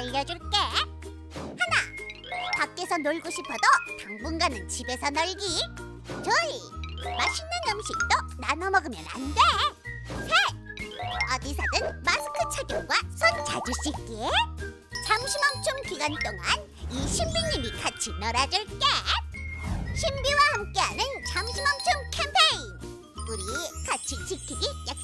알려줄게. 하나, 밖에서 놀고 싶어도 당분간은 집에서 놀기. 둘, 맛있는 음식도 나눠 먹으면 안 돼. 셋, 어디서든 마스크 착용과 손 자주 씻기. 잠시 멈춤 기간 동안 이 신비님이 같이 놀아줄게. 신비와 함께하는 잠시 멈춤 캠페인. 우리 같이 지키기 약속.